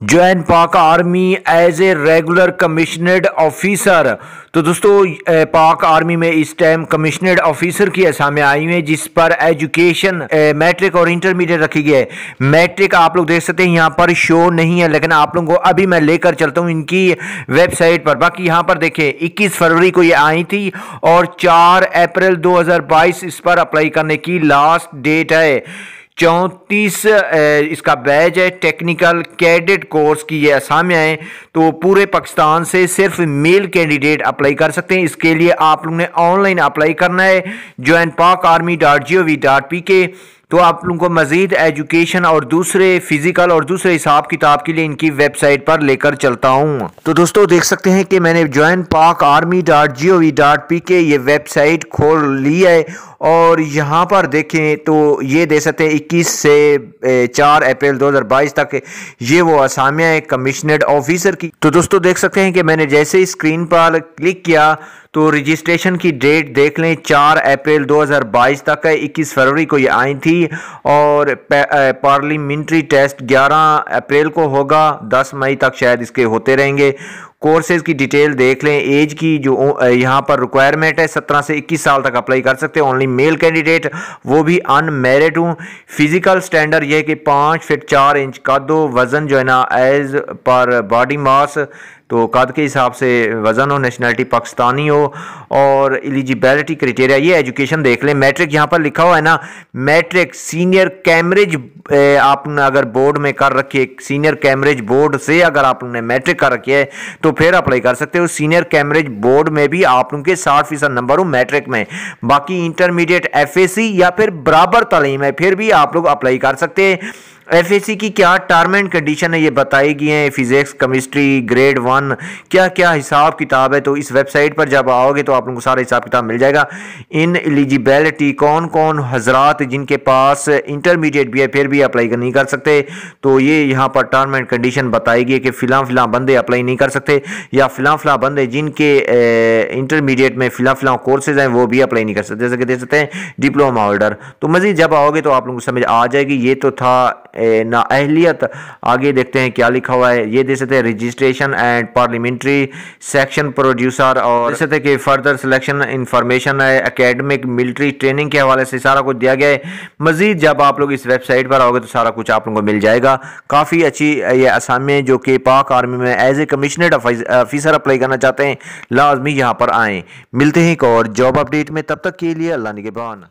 Join Pak army as a regular commissioned officer. तो दोस्तों पाक आर्मी में इस टाइम कमिश्नर्ड ऑफिसर की असामी आई हुई है, जिस पर एजुकेशन मैट्रिक और इंटरमीडिएट रखी गई है। मैट्रिक आप लोग देख सकते हैं, यहाँ पर शो नहीं है, लेकिन आप लोगों को अभी मैं लेकर चलता हूँ इनकी वेबसाइट पर। बाकी यहाँ पर देखें 21 फरवरी को ये आई थी और चार अप्रैल 2022 इस पर अप्लाई करने की लास्ट डेट है। चौंतीस इसका बैच है टेक्निकल कैडेट कोर्स की ये असामियाँ हैं तो पूरे पाकिस्तान से सिर्फ़ मेल कैंडिडेट अप्लाई कर सकते हैं। इसके लिए आप लोगों ने ऑनलाइन अप्लाई करना है join Pak army dot G O V dot P K तो आप लोगों को मजीद एजुकेशन और दूसरे फ़िज़िकल और दूसरे हिसाब किताब के लिए इनकी वेबसाइट पर लेकर चलता हूँ। तो दोस्तों, देख सकते हैं कि मैंने join Pak army dot G O V dot P K ये वेबसाइट खोल ली है और यहाँ पर देखें तो ये दे सकते हैं इक्कीस से चार अप्रैल 2022 तक ये वो असामिया है कमिश्नर्ड ऑफिसर की। तो दोस्तों, देख सकते हैं कि मैंने जैसे ही स्क्रीन पर क्लिक किया तो रजिस्ट्रेशन की डेट देख लें, चार अप्रैल 2022 तक है, इक्कीस फरवरी को ये आई थी और पार्लियामेंट्री टेस्ट 11 अप्रैल को होगा 10 मई तक शायद इसके होते रहेंगे। कोर्सेज की डिटेल देख लें एज की जो यहाँ पर रिक्वायरमेंट है, सत्रह से इक्कीस साल तक अप्लाई कर सकते हैं ओनली मेल कैंडिडेट वो भी अनमेरिड हूँ। फ़िज़िकल स्टैंडर्ड ये कि पाँच फिट चार इंच का दो, वज़न जो है ना एज पर बॉडी मास तो कद के हिसाब से वज़न हो नेशनलिटी पाकिस्तानी हो और एलिजिबिलिटी क्राइटेरिया ये एजुकेशन देख लें। मैट्रिक यहाँ पर लिखा हुआ है ना मैट्रिक सीनियर कैमरेज आपने अगर बोर्ड में कर रखी है सीनियर कैमरेज बोर्ड से अगर आपने मैट्रिक कर रखी है तो फिर अप्लाई कर सकते हो। सीनियर कैमरेज बोर्ड में भी आप लोगों के साठ फ़ीसद नंबर हो मैट्रिक में। बाकी इंटरमीडिएट एफएसी या फिर बराबर तलीम है, फिर भी आप लोग अप्लाई कर सकते हैं। एफ़ की क्या टर्म एंड कंडीशन है, ये बताई गई है फिजिक्स केमिस्ट्री ग्रेड वन क्या क्या हिसाब किताब है? तो इस वेबसाइट पर जब आओगे तो आप लोगों को सारा हिसाब किताब मिल जाएगा। इन एलिजिबिलिटी कौन कौन हजरात जिनके पास इंटरमीडिएट भी है फिर भी अप्लाई नहीं कर सकते? तो ये यहाँ पर टर्म एंड कंडीशन बताई गई है कि फ़िलहाल फ़िलहाल बंदे अप्लाई नहीं कर सकते, या फ़िलहाल फ़िलहाल बंदे जिनके इंटरमीडिएट में फ़िलहाल फ़िलहाल कोर्सेज हैं, वो भी अप्लाई नहीं कर सकते, जैसे कि देख सकते हैं डिप्लोमा होल्डर तो मज़ीद जब आओगे तो आप लोगों को समझ आ जाएगी, ये तो था नाअहलियत आगे देखते हैं क्या लिखा हुआ है। ये देख सकते हैं registration and parliamentary section producer और देख सकते कि फर्दर सिलेक्शन इंफॉर्मेशन है। अकेडमिक मिलिट्री ट्रेनिंग के हवाले से सारा कुछ दिया गया है। मजीद जब आप लोग इस वेबसाइट पर आओगे तो सारा कुछ आप लोगों को मिल जाएगा। काफ़ी अच्छी ये असामी जो कि पाक आर्मी में as a commissioner officer apply करना चाहते हैं। लाजमी यहाँ पर आएँ। मिलते हैं एक और जॉब अपडेट में। तब तक के लिए अल्लाह निगेबान।